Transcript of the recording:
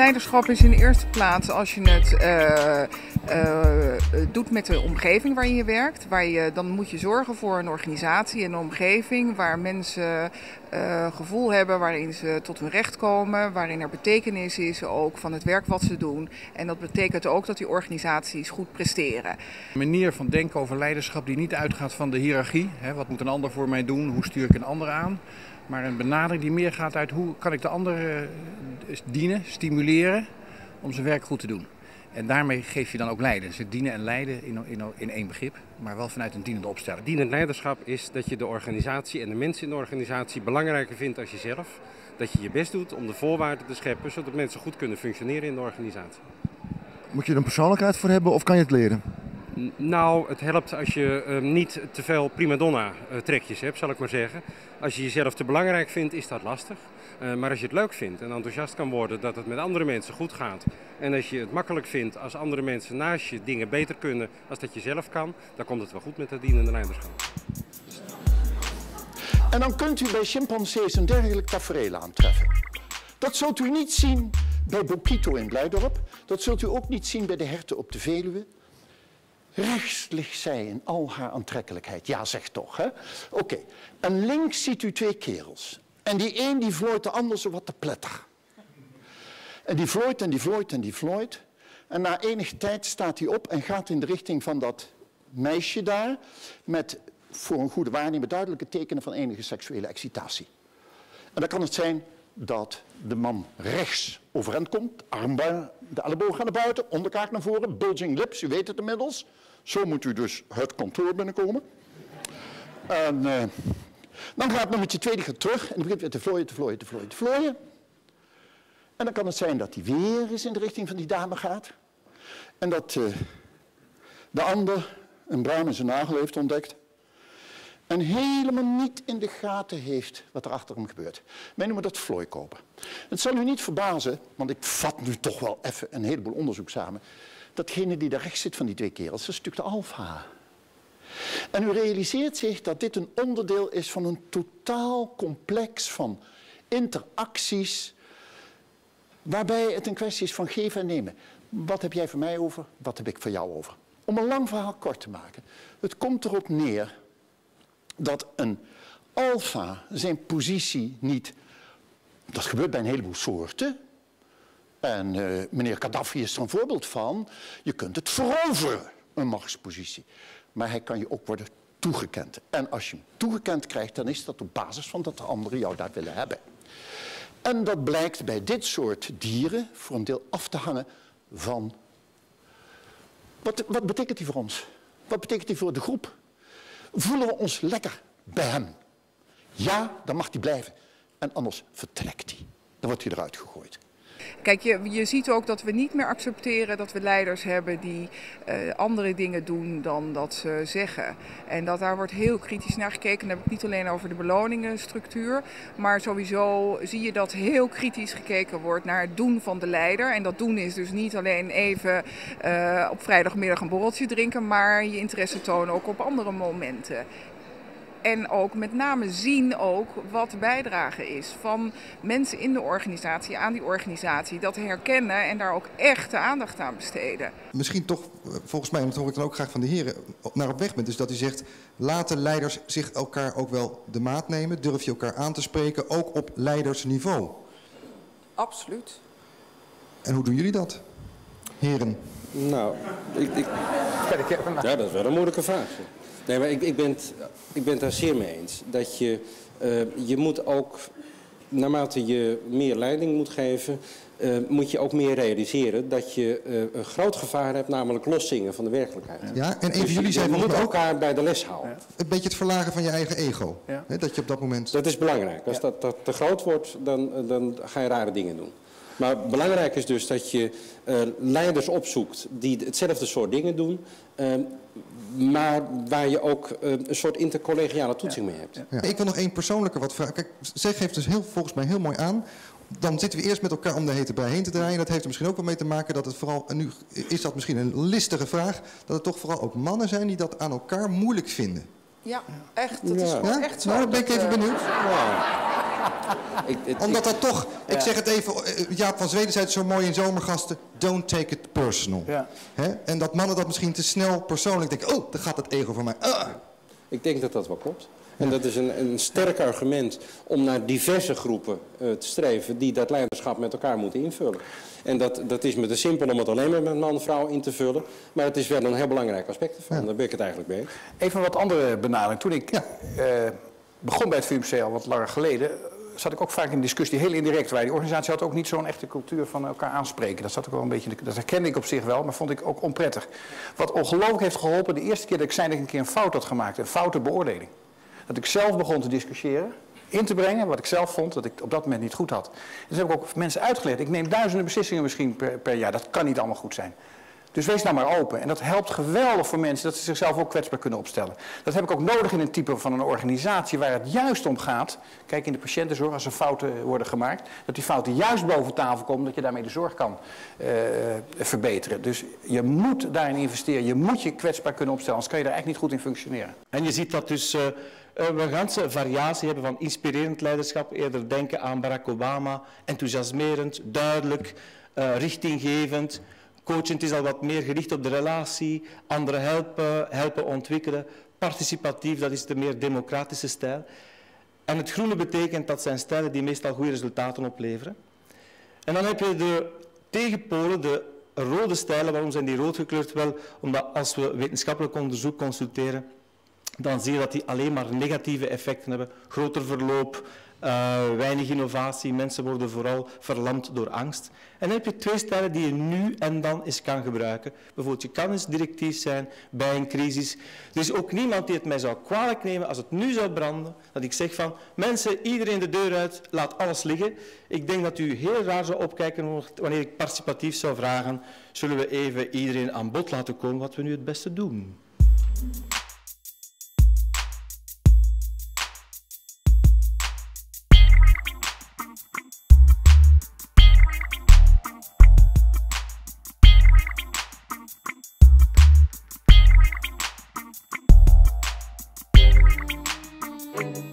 leiderschap is in de eerste plaats als je het uh, doet met de omgeving waarin je werkt. Waar je, dan moet je zorgen voor een organisatie en een omgeving waar mensen uh, gevoel hebben waarin ze tot hun recht komen, waarin er betekenis is ook van het werk wat ze doen. En dat betekent ook dat die organisaties goed presteren. Een manier van denken over leiderschap die niet uitgaat van de hiërarchie. Hè, wat moet een ander voor mij doen? Hoe stuur ik een ander aan? Maar een benadering die meer gaat uit hoe kan ik de ander dienen, stimuleren om zijn werk goed te doen. En daarmee geef je dan ook leiden. Dus dienen en leiden in, in, in één begrip, maar wel vanuit een dienende opstelling. Dienend leiderschap is dat je de organisatie en de mensen in de organisatie belangrijker vindt als jezelf. Dat je je best doet om de voorwaarden te scheppen, zodat mensen goed kunnen functioneren in de organisatie. Moet je er een persoonlijkheid voor hebben of kan je het leren? Nou, het helpt als je uh, niet te veel prima donna uh, trekjes hebt, zal ik maar zeggen. Als je jezelf te belangrijk vindt, is dat lastig. Uh, maar als je het leuk vindt en enthousiast kan worden dat het met andere mensen goed gaat. En als je het makkelijk vindt als andere mensen naast je dingen beter kunnen als dat je zelf kan, dan komt het wel goed met dat dienende leiderschap. En dan kunt u bij chimpansees een dergelijk tafereel aantreffen. Dat zult u niet zien bij Bokito in Blijdorp. Dat zult u ook niet zien bij de herten op de Veluwe. Rechts ligt zij in al haar aantrekkelijkheid. Ja, zeg toch, hè? Oké. En links ziet u twee kerels. En die een die vlooit de ander zo wat te pletter. En die vlooit en die vlooit en die vlooit. En na enige tijd staat hij op en gaat in de richting van dat meisje daar... met voor een goede waarneming duidelijke tekenen van enige seksuele excitatie. En dan kan het zijn dat de man rechts overeind komt, arm de elleboog naar buiten, onderkaak naar voren, bulging lips, u weet het inmiddels. Zo moet u dus het kantoor binnenkomen. En uh, dan gaat nummertje twee die gaat terug en begint weer te vlooien, te vlooien, te vlooien, te vlooien. En dan kan het zijn dat hij weer eens in de richting van die dame gaat. En dat uh, de ander een bruin in zijn nagel heeft ontdekt en helemaal niet in de gaten heeft wat er achter hem gebeurt. Wij noemen dat vlooikopen. Het zal u niet verbazen, want ik vat nu toch wel even een heleboel onderzoek samen. Datgene die daar rechts zit van die twee kerels, dat is natuurlijk de alfa. En u realiseert zich dat dit een onderdeel is van een totaal complex van interacties, waarbij het een kwestie is van geven en nemen. Wat heb jij voor mij over, wat heb ik voor jou over? Om een lang verhaal kort te maken. Het komt erop neer dat een alfa zijn positie niet... Dat gebeurt bij een heleboel soorten. En uh, meneer Gaddafi is er een voorbeeld van. Je kunt het veroveren, een machtspositie. Maar hij kan je ook worden toegekend. En als je hem toegekend krijgt, dan is dat op basis van dat de anderen jou daar willen hebben. En dat blijkt bij dit soort dieren voor een deel af te hangen van... Wat, wat betekent die voor ons? Wat betekent die voor de groep? Voelen we ons lekker bij hem? Ja, dan mag hij blijven. En anders vertrekt hij. Dan wordt hij eruit gegooid. Kijk, je, je ziet ook dat we niet meer accepteren dat we leiders hebben die uh, andere dingen doen dan dat ze zeggen. En dat daar wordt heel kritisch naar gekeken. Dan heb ik niet alleen over de beloningenstructuur, maar sowieso zie je dat heel kritisch gekeken wordt naar het doen van de leider. En dat doen is dus niet alleen even uh, op vrijdagmiddag een borreltje drinken, maar je interesse tonen ook op andere momenten. En ook met name zien ook wat de bijdrage is van mensen in de organisatie aan die organisatie. Dat herkennen en daar ook echt de aandacht aan besteden. Misschien toch, volgens mij, en dat hoor ik dan ook graag van de heren, naar op weg bent. Dus dat u zegt, laten leiders zich elkaar ook wel de maat nemen. Durf je elkaar aan te spreken, ook op leidersniveau. Absoluut. En hoe doen jullie dat, heren? Nou, ik, ik... Ja, dat is wel een moeilijke vraag. Nee, maar ik, ik, ben het, ik ben het daar zeer mee eens. Dat je, uh, je moet ook, naarmate je meer leiding moet geven, uh, moet je ook meer realiseren dat je uh, een groot gevaar hebt, namelijk loszingen van de werkelijkheid. Ja, en een van jullie zei je moet elkaar bij de les houden. Ja. Een beetje het verlagen van je eigen ego. Ja. Hè, dat je op dat moment... Dat is belangrijk. Als dat, dat te groot wordt, dan, dan ga je rare dingen doen. Maar belangrijk is dus dat je uh, leiders opzoekt die hetzelfde soort dingen doen. Uh, maar waar je ook uh, een soort intercollegiale toetsing mee hebt. Ja. Ik wil nog één persoonlijke wat vragen. Kijk, zij geeft dus heel, volgens mij heel mooi aan. Dan zitten we eerst met elkaar om de hete bij heen te draaien. Dat heeft er misschien ook wel mee te maken dat het vooral, en nu is dat misschien een listige vraag, dat het toch vooral ook mannen zijn die dat aan elkaar moeilijk vinden. Ja, echt. Dat is ja. echt zo. Nou, dan ben ik even benieuwd. Ja. Ik, het- Omdat dat toch, ik Ja. zeg het even, eh, Jaap van Zweden zei het zo mooi in Zomergasten, don't take it personal. Ja. Hè? En dat mannen dat misschien te snel persoonlijk denken, oh, dan gaat het ego van mij. Ah. Ik denk dat dat wel klopt. En dat is een, een sterk argument om naar diverse groepen eh, te streven die dat leiderschap met elkaar moeten invullen. En dat, dat is me te simpel om het alleen maar met man en vrouw in te vullen. Maar het is wel een heel belangrijk aspect ervan. Daar ben ik het eigenlijk mee. Even een wat andere benadering. Toen ik eh, begon bij het VUMC al wat langer geleden, zat ik ook vaak in discussie, heel indirect. Waar die organisatie had ook niet zo'n echte cultuur van elkaar aanspreken. Dat, zat ook wel een beetje, dat herkende ik op zich wel, maar vond ik ook onprettig. Wat ongelooflijk heeft geholpen, de eerste keer dat ik zei dat ik een keer een fout had gemaakt, een foute beoordeling. Dat ik zelf begon te discussiëren, in te brengen wat ik zelf vond dat ik op dat moment niet goed had. Dat heb ik ook mensen uitgelegd. Ik neem duizenden beslissingen misschien per, per jaar. Dat kan niet allemaal goed zijn. Dus wees nou maar open. En dat helpt geweldig voor mensen dat ze zichzelf ook kwetsbaar kunnen opstellen. Dat heb ik ook nodig in een type van een organisatie waar het juist om gaat. Kijk, in de patiëntenzorg, als er fouten worden gemaakt, dat die fouten juist boven tafel komen, dat je daarmee de zorg kan eh, verbeteren. Dus je moet daarin investeren. Je moet je kwetsbaar kunnen opstellen, anders kan je daar eigenlijk niet goed in functioneren. En je ziet dat dus eh, eh, we een variatie hebben van inspirerend leiderschap, eerder denken aan Barack Obama, enthousiasmerend, duidelijk, richtinggevend. Coachend is al wat meer gericht op de relatie, anderen helpen, helpen ontwikkelen. Participatief, dat is de meer democratische stijl. En het groene betekent dat zijn stijlen die meestal goede resultaten opleveren. En dan heb je de tegenpolen, de rode stijlen. Waarom zijn die rood gekleurd? Wel, omdat als we wetenschappelijk onderzoek consulteren, dan zie je dat die alleen maar negatieve effecten hebben. Groter verloop, eh, weinig innovatie, mensen worden vooral verlamd door angst. En dan heb je twee stijlen die je nu en dan eens kan gebruiken. Bijvoorbeeld, je kan eens directief zijn bij een crisis. Er is ook niemand die het mij zou kwalijk nemen als het nu zou branden, dat ik zeg van, mensen, iedereen de deur uit, laat alles liggen. Ik denk dat u heel raar zou opkijken wanneer ik participatief zou vragen, zullen we even iedereen aan bod laten komen wat we nu het beste doen. Thank you.